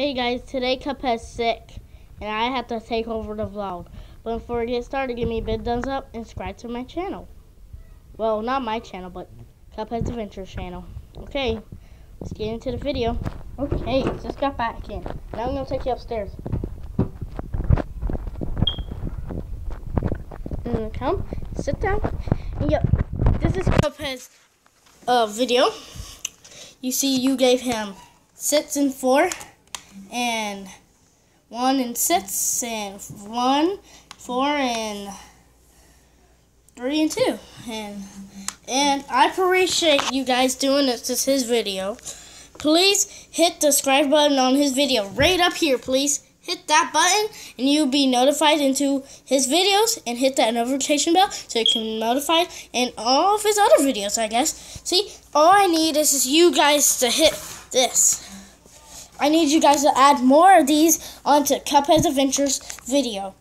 Hey guys, today Cuphead's sick, and I have to take over the vlog. But before we get started, give me a big thumbs up and subscribe to my channel. Well, not my channel, but Cuphead's Adventures channel. Okay, let's get into the video. Okay, just got back in. Now I'm gonna take you upstairs. And come, sit down. Yep, this is Cuphead's uh, video. You see, you gave him six and four and one and six and one, four and three and two. And and I appreciate you guys doing this. This is his video. Please hit the subscribe button on his video right up here, please. Hit that button and you'll be notified into his videos and hit that notification bell so you can be notified in all of his other videos, I guess. See, all I need is, is you guys to hit this. I need you guys to add more of these onto Cuphead's Adventures video.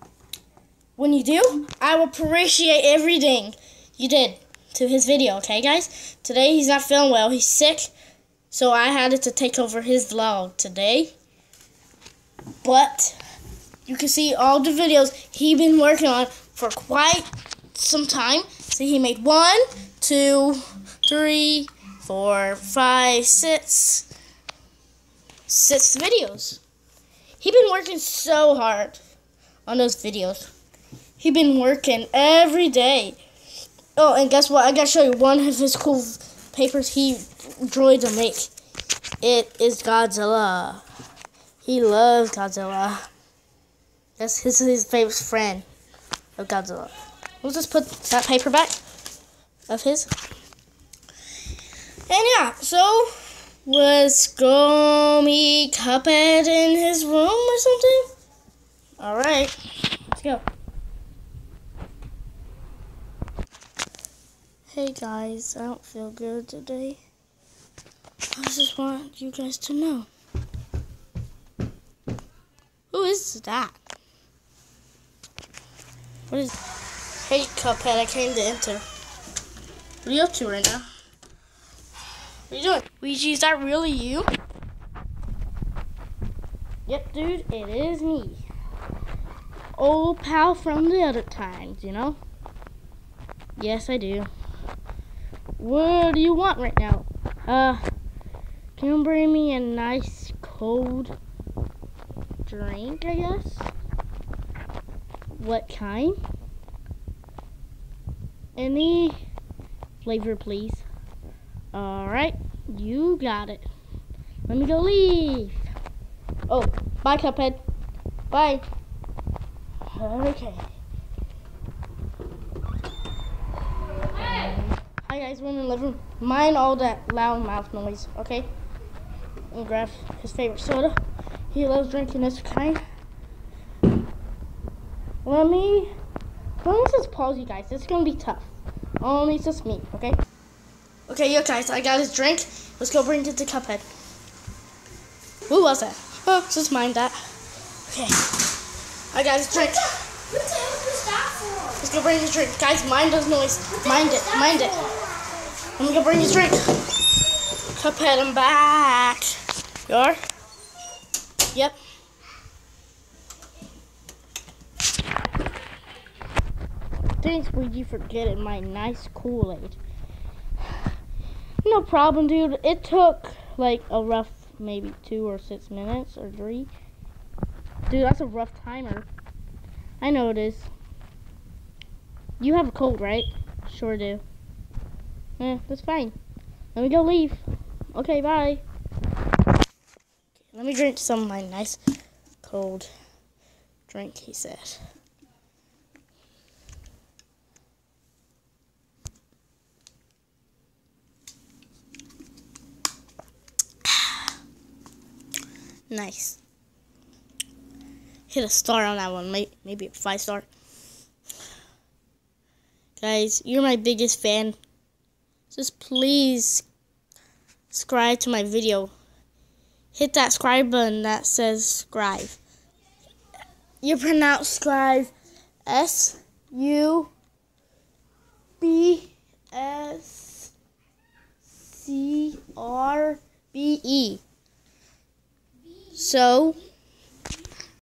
When you do, I will appreciate everything you did to his video, okay, guys? Today he's not feeling well. He's sick, so I had to take over his vlog today. But you can see all the videos he's been working on for quite some time. So he made one, two, three, four, five, six, six videos. He been working so hard on those videos. He been working every day. Oh, and guess what? I gotta show you one of his cool papers he drew to make. It is Godzilla. He loves Godzilla. That's his his favorite friend of Godzilla. We'll just put that paper back of his. And yeah, so was go meet Cuphead in his room or something? Alright, let's go. Hey guys, I don't feel good today. I just want you guys to know. Who is that? What is... Hey Cuphead, I came to enter. Up to right now? What are you doing? Luigi, is that really you? Yep, dude, it is me. Old pal from the other times, you know? Yes, I do. What do you want right now? Uh, can you bring me a nice cold drink, I guess? What kind? Any flavor, please. Alright, you got it. Let me go leave. Oh, bye, Cuphead. Bye. Okay. Hi guys, we're in the living room. Mind all that loud mouth noise, okay? And grab his favorite soda. He loves drinking this kind. Let me, let me just pause you guys. It's gonna be tough. Only just me, okay? Okay, yo guys, I got his drink. Let's go bring it to Cuphead. Who was that? Oh, just mind that. Okay. I got his drink. What the hell is that for? Let's go bring his drink. Guys, mind those noise. Mind it, mind it. Let me go bring his drink. Cuphead, I'm back. You are? Yep. Thanks, Luigi, for getting my nice Kool-Aid. No problem, dude. It took like a rough maybe two or six minutes or three. Dude, that's a rough timer. I know it is. You have a cold, right? Sure do. Eh, that's fine. Let me go leave. Okay, bye. Let me drink some of my nice cold drink, he said. Nice. Hit a star on that one, maybe a five star. Guys, you're my biggest fan. Just please subscribe to my video. Hit that subscribe button that says subscribe. You pronounce subscribe S U B S C R B E. So